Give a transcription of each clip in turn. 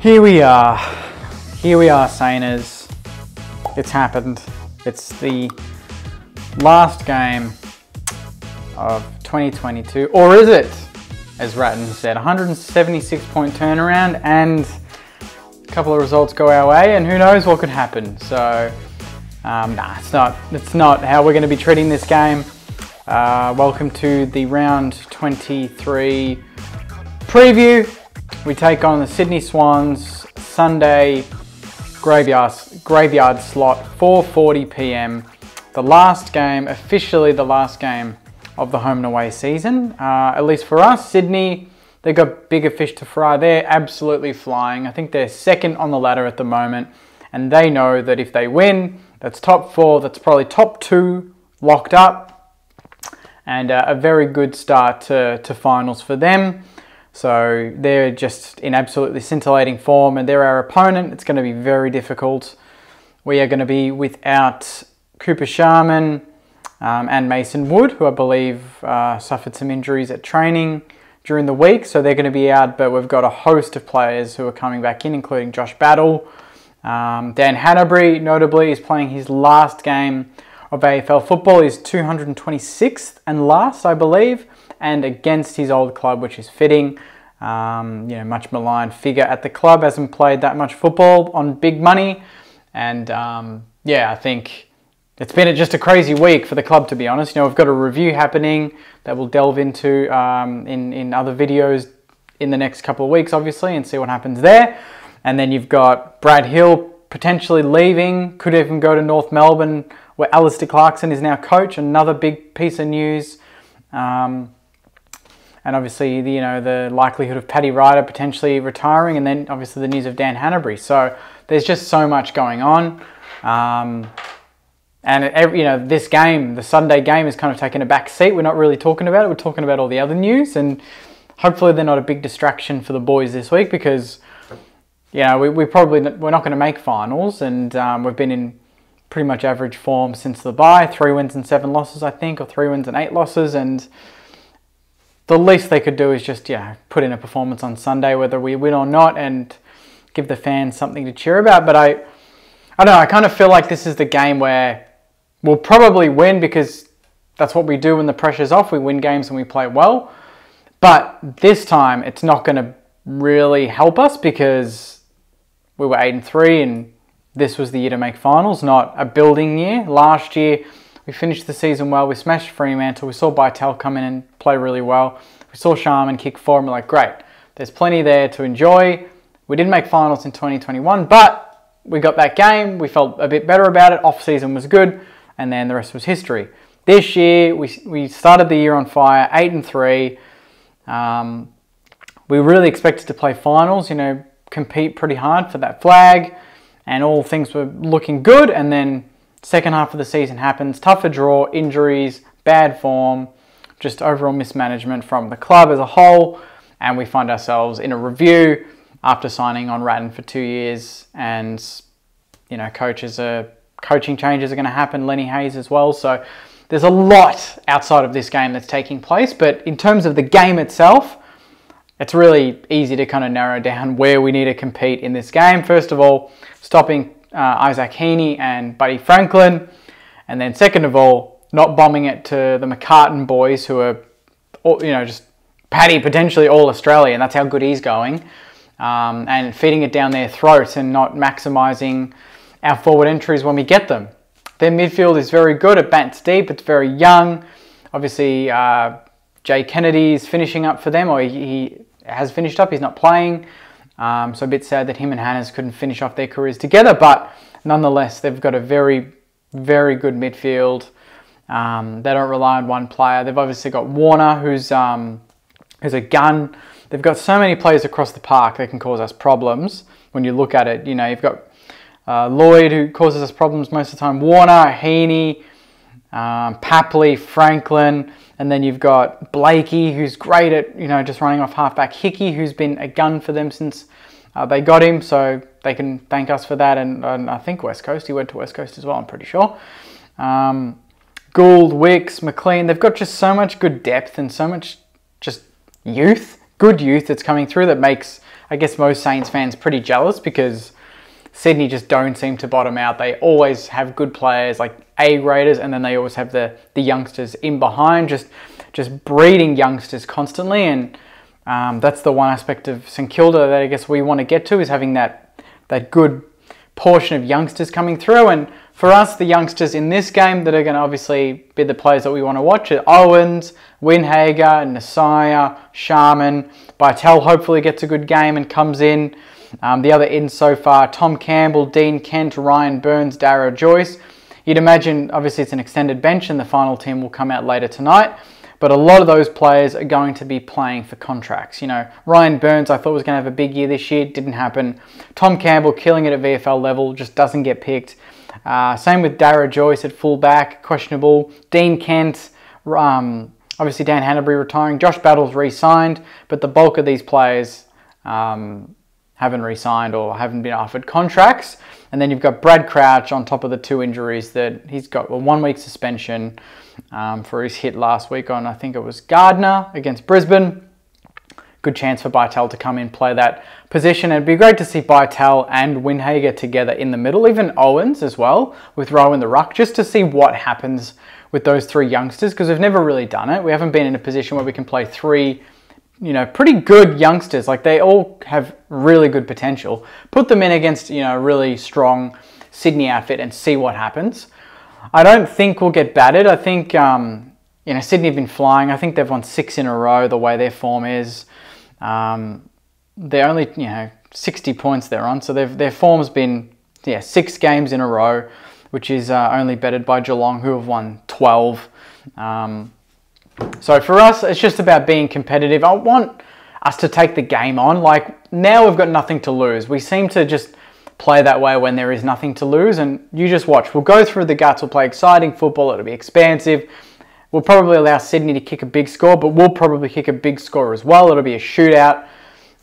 Here we are. Here we are, Saners. It's happened. It's the last game of 2022. Or is it? As Ratten said, 176 point turnaround and a couple of results go our way and who knows what could happen. So, um, nah, it's not, it's not how we're going to be treating this game. Uh, welcome to the round 23 preview. We take on the Sydney Swans Sunday graveyard, graveyard slot, 4.40 p.m. The last game, officially the last game of the home and away season. Uh, at least for us, Sydney, they've got bigger fish to fry. They're absolutely flying. I think they're second on the ladder at the moment. And they know that if they win, that's top four, that's probably top two locked up and uh, a very good start to, to finals for them. So they're just in absolutely scintillating form, and they're our opponent. It's going to be very difficult. We are going to be without Cooper Sharman um, and Mason Wood, who I believe uh, suffered some injuries at training during the week, so they're going to be out. But we've got a host of players who are coming back in, including Josh Battle. Um, Dan Hannebery, notably, is playing his last game of AFL football is 226th and last, I believe, and against his old club, which is fitting. Um, you know, much maligned figure at the club, hasn't played that much football on big money, and um, yeah, I think it's been just a crazy week for the club, to be honest. You know, we've got a review happening that we'll delve into um, in in other videos in the next couple of weeks, obviously, and see what happens there. And then you've got Brad Hill potentially leaving, could even go to North Melbourne where Alastair Clarkson is now coach. Another big piece of news. Um, and obviously, the, you know, the likelihood of Paddy Ryder potentially retiring, and then obviously the news of Dan Hannebery. So there's just so much going on. Um, and every, you know, this game, the Sunday game, is kind of taking a back seat. We're not really talking about it. We're talking about all the other news, and hopefully they're not a big distraction for the boys this week because, you know, we, we probably we're not going to make finals, and um, we've been in pretty much average form since the bye. Three wins and seven losses, I think, or three wins and eight losses. And the least they could do is just, yeah, put in a performance on Sunday, whether we win or not, and give the fans something to cheer about. But I, I don't know. I kind of feel like this is the game where we'll probably win because that's what we do when the pressure's off. We win games and we play well. But this time, it's not going to really help us because we were eight and three and this was the year to make finals, not a building year. Last year, we finished the season well. We smashed Fremantle. We saw Bytel come in and play really well. We saw Sharman kick four, and we're like, great, there's plenty there to enjoy. We didn't make finals in 2021, but we got that game. We felt a bit better about it. Off season was good, and then the rest was history. This year, we, we started the year on fire, eight and three. Um, we really expected to play finals, you know, compete pretty hard for that flag and all things were looking good. And then second half of the season happens, tougher draw, injuries, bad form, just overall mismanagement from the club as a whole, and we find ourselves in a review after signing on Ratten for two years, and you know coaches are coaching changes are going to happen. Lenny Hayes as well, so. There's a lot outside of this game that's taking place, but in terms of the game itself, it's really easy to kind of narrow down where we need to compete in this game. First of all, stopping uh, Isaac Heeney and Buddy Franklin. And then second of all, not bombing it to the McCartin boys who are, you know, just Paddy potentially all Australian. That's how good he's going. Um, and feeding it down their throats and not maximising our forward entries when we get them. Their midfield is very good. It bats deep. It's very young. Obviously, uh, Jay Kennedy is finishing up for them, or he, he has finished up. He's not playing. Um, so a bit sad that him and Hannes couldn't finish off their careers together, but nonetheless, they've got a very, very good midfield. Um, they don't rely on one player. They've obviously got Warner, who's um, who's a gun. They've got so many players across the park that can cause us problems. When you look at it, you know you've got uh, Lloyd, who causes us problems most of the time. Warner, Heeney, um, Papley, Franklin. And then you've got Blakey, who's great at, you know, just running off halfback. Hickey, who's been a gun for them since uh, they got him, so they can thank us for that. And, and, I think West Coast, he went to West Coast as well, I'm pretty sure. Um, Gould, Wicks, McLean, they've got just so much good depth and so much just youth, good youth that's coming through that makes I guess most Saints fans pretty jealous because Sydney just don't seem to bottom out. They always have good players like A graders, and then they always have the the youngsters in behind, just just breeding youngsters constantly. And um, that's the one aspect of St Kilda that I guess we want to get to is having that that good portion of youngsters coming through. And for us, the youngsters in this game that are going to obviously be the players that we want to watch are Owens, Windhager, Nasiah, Sharman. Bytel hopefully gets a good game and comes in. Um, the other in so far, Tom Campbell, Dean Kent, Ryan Byrnes, Darragh Joyce. You'd imagine, obviously it's an extended bench and the final team will come out later tonight. But a lot of those players are going to be playing for contracts. You know, Ryan Byrnes, I thought was going to have a big year this year, didn't happen. Tom Campbell killing it at VFL level, just doesn't get picked. Uh, same with Darragh Joyce at fullback, questionable. Dean Kent, um, obviously Dan Hannebery retiring. Josh Battles re-signed, but the bulk of these players um, haven't re-signed or haven't been offered contracts. And then you've got Brad Crouch on top of the two injuries that he's got a one week suspension um, for his hit last week on, I think it was Gardner against Brisbane. Good chance for Bytel to come in, play that position. It'd be great to see Bytel and Windhager together in the middle, even Owens as well, with Rowe in the ruck, just to see what happens with those three youngsters, because we've never really done it. We haven't been in a position where we can play three you know, pretty good youngsters. Like they all have really good potential. Put them in against, you know, a really strong Sydney outfit and see what happens. I don't think we'll get battered. I think, um, you know, Sydney have been flying. I think they've won six in a row the way their form is. Um, they're only, you know, 60 points they're on. So they've their form's been, yeah, six games in a row, which is uh, only bettered by Geelong, who have won 12. Um, so for us, it's just about being competitive. I want us to take the game on. Like now we've got nothing to lose. We seem to just play that way when there is nothing to lose. And you just watch. We'll go through the guts. We'll play exciting football. It'll be expansive. We'll probably allow Sydney to kick a big score, but we'll probably kick a big score as well. It'll be a shootout.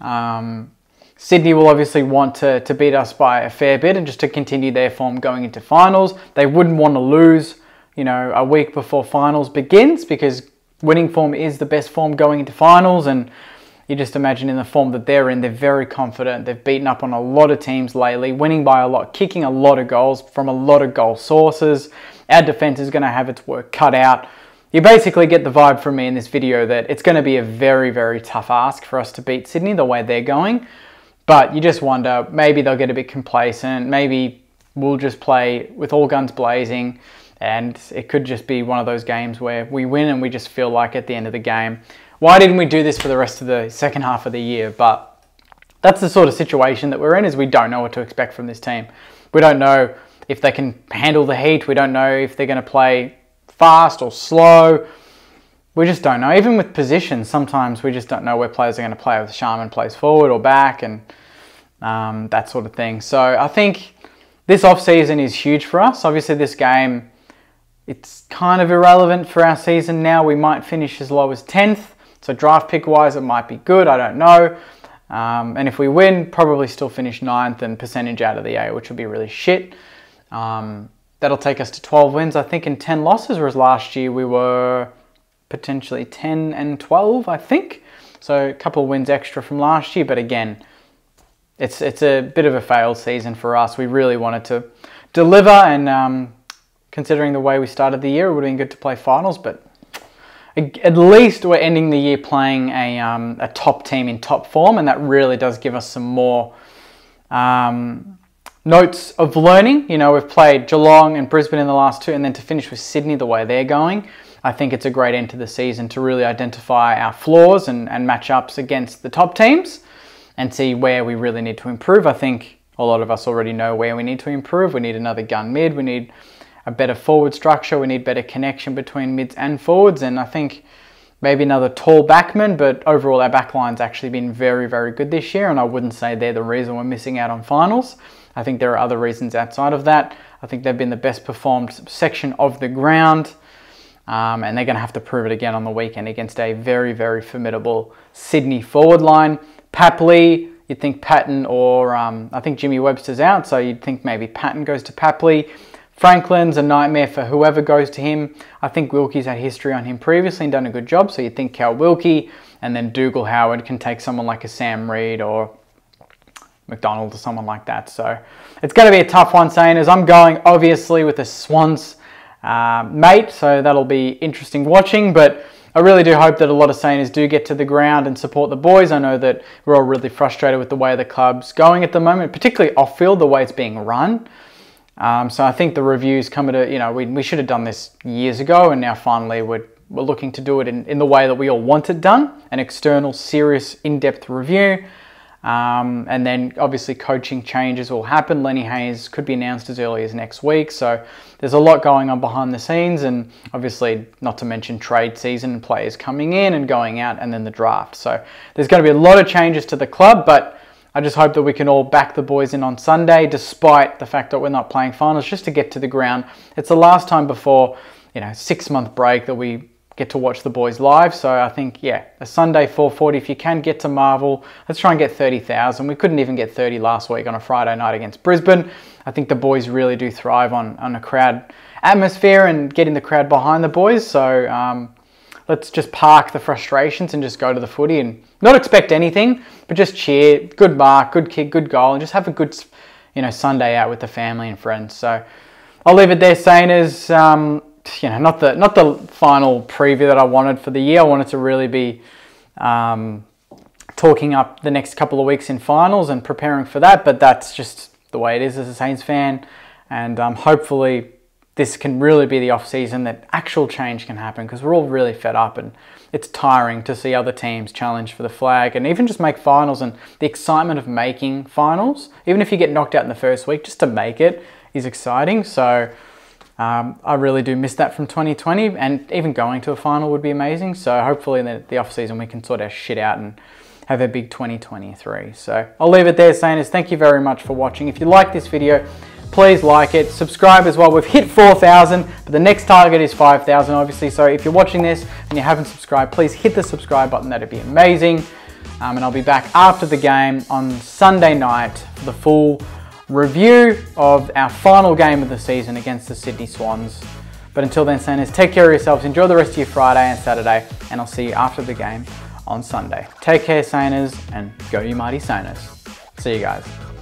Um, Sydney will obviously want to, to beat us by a fair bit and just to continue their form going into finals. They wouldn't want to lose, you know, a week before finals begins because winning form is the best form going into finals and you just imagine in the form that they're in, they're very confident. They've beaten up on a lot of teams lately, winning by a lot, kicking a lot of goals from a lot of goal sources. Our defense is going to have its work cut out. You basically get the vibe from me in this video that it's going to be a very, very tough ask for us to beat Sydney the way they're going. But you just wonder, maybe they'll get a bit complacent. Maybe we'll just play with all guns blazing. And it could just be one of those games where we win and we just feel like at the end of the game, why didn't we do this for the rest of the second half of the year? But that's the sort of situation that we're in is we don't know what to expect from this team. We don't know if they can handle the heat. We don't know if they're going to play fast or slow. We just don't know. Even with positions, sometimes we just don't know where players are going to play. If Sharman plays forward or back and um, that sort of thing. So I think this off season is huge for us. Obviously, this game it's kind of irrelevant for our season now. We might finish as low as 10th. So draft pick wise, it might be good. I don't know. Um, and if we win, probably still finish ninth and percentage out of the A, which would be really shit. Um, that'll take us to 12 wins, I think, and 10 losses, whereas last year we were potentially 10 and 12, I think. So a couple wins extra from last year, but again, it's it's a bit of a failed season for us. We really wanted to deliver, and um, considering the way we started the year, it would have been good to play finals, but at least we're ending the year playing a, um, a top team in top form, and that really does give us some more um, notes of learning. You know, we've played Geelong and Brisbane in the last two, and then to finish with Sydney the way they're going, I think it's a great end to the season to really identify our flaws and, and matchups against the top teams and see where we really need to improve. I think a lot of us already know where we need to improve. We need another gun mid. We need a better forward structure. We need better connection between mids and forwards. And I think maybe another tall backman, but overall our backline's actually been very, very good this year. And I wouldn't say they're the reason we're missing out on finals. I think there are other reasons outside of that. I think they've been the best performed section of the ground. Um, and they're going to have to prove it again on the weekend against a very, very formidable Sydney forward line. Papley, you'd think Paton or um, I think Jimmy Webster's out, so you'd think maybe Paton goes to Papley. Franklin's a nightmare for whoever goes to him. I think Wilkie's had history on him previously and done a good job, so you'd think Cal Wilkie and then Dougal Howard can take someone like a Sam Reid or McDonald or someone like that. So it's going to be a tough one, saying as I'm going obviously with the Swans uh, mate, so that'll be interesting watching. But I really do hope that a lot of Saners do get to the ground and support the boys. I know that we're all really frustrated with the way the club's going at the moment, particularly off field, the way it's being run. Um, so I think the reviews come at a, you know, we, we should have done this years ago, and now finally we're, we're looking to do it in, in the way that we all want it done an external, serious, in depth review. Um, and then obviously coaching changes will happen. Lenny Hayes could be announced as early as next week. So there's a lot going on behind the scenes, and obviously not to mention trade season players coming in and going out, and then the draft. So there's going to be a lot of changes to the club, but I just hope that we can all back the boys in on Sunday, despite the fact that we're not playing finals, just to get to the ground. It's the last time before you know six month break that we get to watch the boys live. So I think, yeah, a Sunday 440, if you can get to Marvel, let's try and get 30,000. We couldn't even get 30 last week on a Friday night against Brisbane. I think the boys really do thrive on, on a crowd atmosphere and getting the crowd behind the boys. So um, let's just park the frustrations and just go to the footy and not expect anything, but just cheer, good mark, good kick, good goal, and just have a good, you know, Sunday out with the family and friends. So I'll leave it there, Saners. Um, you know, not the not the final preview that I wanted for the year. I wanted to really be um, talking up the next couple of weeks in finals and preparing for that. But that's just the way it is as a Saints fan, and um, hopefully this can really be the off season that actual change can happen because we're all really fed up and it's tiring to see other teams challenge for the flag and even just make finals and the excitement of making finals even if you get knocked out in the first week just to make it is exciting so um, I really do miss that from 2020, and even going to a final would be amazing. So hopefully in the, the off season we can sort our shit out and have a big 2023. So I'll leave it there, Saners. Thank you very much for watching. If you like this video, please like it, subscribe as well. We've hit 4,000, but the next target is 5,000, obviously. So if you're watching this and you haven't subscribed, please hit the subscribe button. That'd be amazing. Um, and I'll be back after the game on Sunday night for the full review of our final game of the season against the Sydney Swans. But until then, Saners, take care of yourselves, enjoy the rest of your Friday and Saturday, and I'll see you after the game on Sunday. Take care, Saners, and go you mighty Saners. See you guys.